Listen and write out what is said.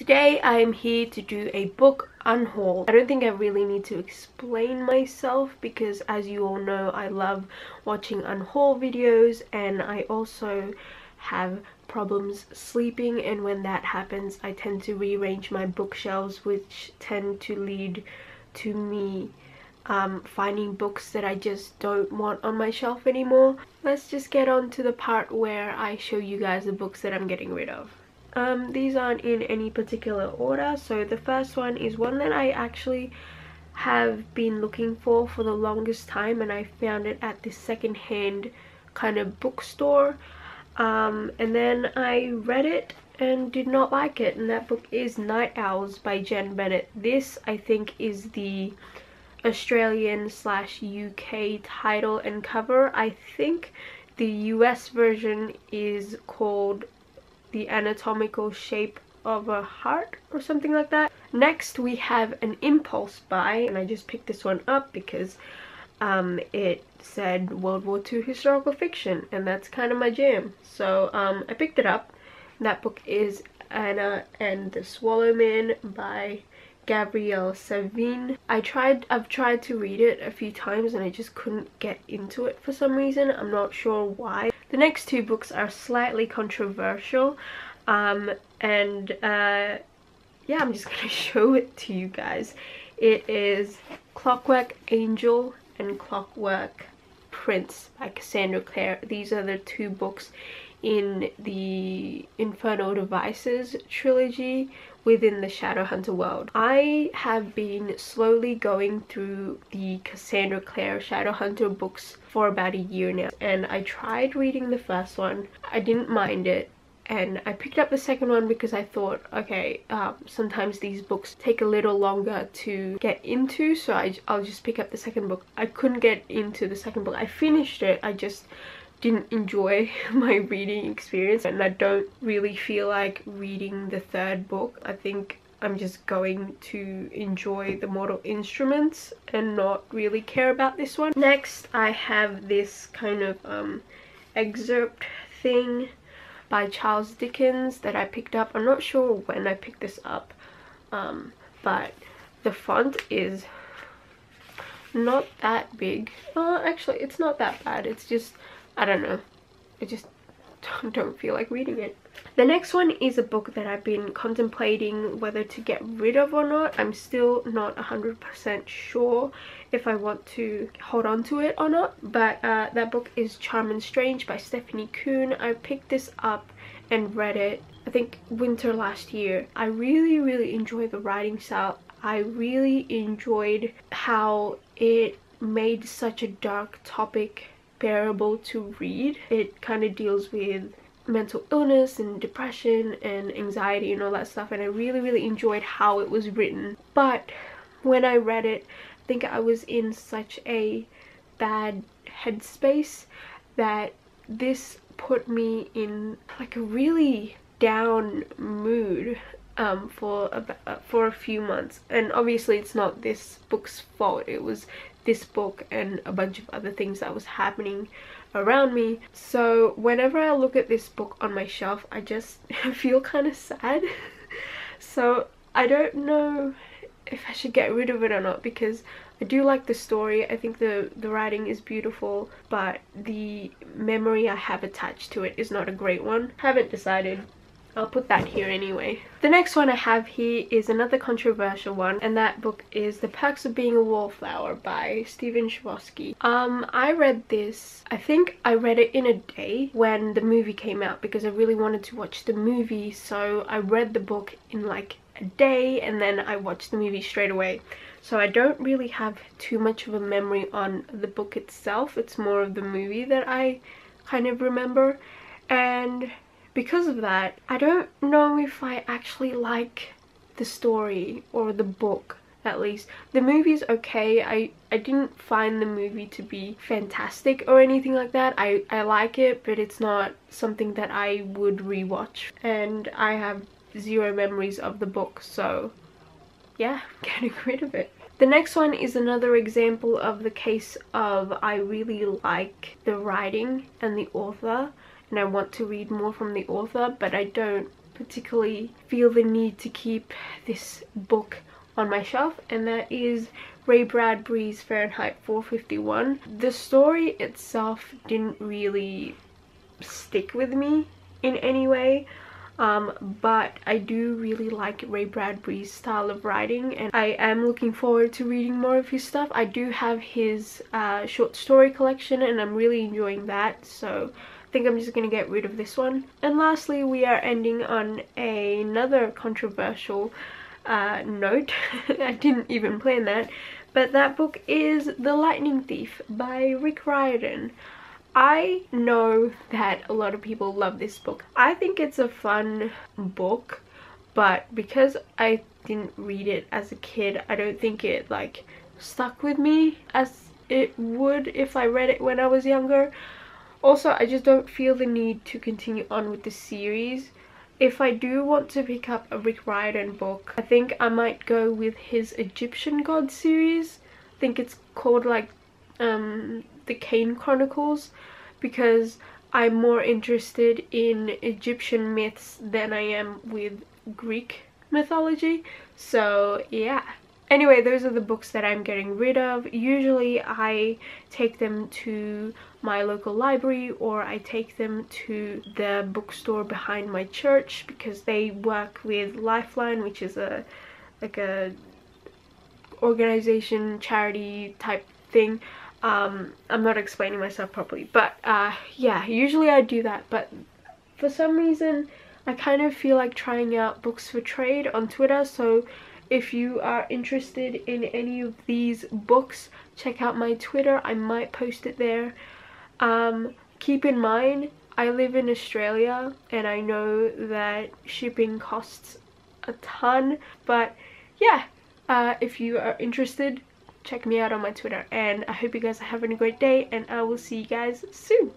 Today I am here to do a book unhaul. I don't think I really need to explain myself because as you all know I love watching unhaul videos and I also have problems sleeping and when that happens I tend to rearrange my bookshelves which tend to lead to me um, finding books that I just don't want on my shelf anymore. Let's just get on to the part where I show you guys the books that I'm getting rid of. Um, these aren't in any particular order so the first one is one that I actually have been looking for for the longest time and I found it at this secondhand kind of bookstore um, and then I read it and did not like it and that book is Night Owls by Jenn Bennett. This I think is the Australian slash UK title and cover. I think the US version is called The Anatomical Shape of a Heart or something like that. Next we have an impulse buy and I just picked this one up because um, it said World War II historical fiction and that's kind of my jam. So um, I picked it up. That book is Anna and the Swallowman by Gavriel Savit. I tried, I've tried to read it a few times and I just couldn't get into it for some reason. I'm not sure why. The next two books are slightly controversial um, and uh, yeah, I'm just gonna show it to you guys. It is Clockwork Angel and Clockwork Prince by Cassandra Clare. These are the two books in the Infernal Devices trilogy within the Shadowhunter world. I have been slowly going through the Cassandra Clare Shadowhunter books for about a year now and I tried reading the first one. I didn't mind it and I picked up the second one because I thought okay um, sometimes these books take a little longer to get into so I, I'll just pick up the second book. I couldn't get into the second book. I finished it I just didn't enjoy my reading experience and I don't really feel like reading the third book. I think I'm just going to enjoy the Mortal Instruments and not really care about this one. Next I have this kind of um, excerpt thing by Charles Dickens that I picked up. I'm not sure when I picked this up, um, but the font is not that big. Uh, actually, it's not that bad. It's just, I don't know. I just don't feel like reading it. The next one is a book that I've been contemplating whether to get rid of or not. I'm still not 100% sure if I want to hold on to it or not. But uh, that book is Charm and Strange by Stephanie Kuehn. I picked this up and read it I think winter last year. I really really enjoyed the writing style. I really enjoyed how it made such a dark topic bearable to read. It kind of deals with mental illness and depression and anxiety and all that stuff and I really really enjoyed how it was written but when I read it I think I was in such a bad headspace that this put me in like a really down mood um, for a, uh, for a few months. And obviously it's not this book's fault. It was this book and a bunch of other things that was happening around me. So whenever I look at this book on my shelf I just feel kind of sad. So I don't know if I should get rid of it or not because I do like the story. I think the the writing is beautiful but the memory I have attached to it is not a great one. Haven't decided I'll put that here anyway. The next one I have here is another controversial one and that book is The Perks of Being a Wallflower by Stephen Chbosky. Um, I read this, I think I read it in a day when the movie came out because I really wanted to watch the movie so I read the book in like a day and then I watched the movie straight away. So I don't really have too much of a memory on the book itself, it's more of the movie that I kind of remember and because of that, I don't know if I actually like the story or the book at least. The movie's okay. I, I didn't find the movie to be fantastic or anything like that. I, I like it, but it's not something that I would rewatch. And I have zero memories of the book, so yeah, getting rid of it. The next one is another example of the case of I really like the writing and the author and I want to read more from the author but I don't particularly feel the need to keep this book on my shelf and that is Ray Bradbury's Fahrenheit 451. The story itself didn't really stick with me in any way um, but I do really like Ray Bradbury's style of writing and I am looking forward to reading more of his stuff. I do have his uh, short story collection and I'm really enjoying that so think I'm just gonna get rid of this one. And lastly we are ending on another controversial uh, note. I didn't even plan that but that book is The Lightning Thief by Rick Riordan. I know that a lot of people love this book. I think it's a fun book, but because I didn't read it as a kid, I don't think it like stuck with me as it would if I read it when I was younger. Also, I just don't feel the need to continue on with the series. If I do want to pick up a Rick Riordan book, I think I might go with his Egyptian God series. I think it's called like um, the Kane Chronicles because I'm more interested in Egyptian myths than I am with Greek mythology. So yeah. Anyway, those are the books that I'm getting rid of. Usually I take them to my local library or I take them to the bookstore behind my church because they work with Lifeline which is a like a organization charity type thing um, I'm not explaining myself properly but uh, yeah usually I do that but for some reason I kind of feel like trying out books for trade on Twitter so if you are interested in any of these books check out my Twitter. I might post it there. Um, keep in mind I live in Australia and I know that shipping costs a ton. But yeah uh, if you are interested check me out on my Twitter. And I hope you guys are having a great day and I will see you guys soon.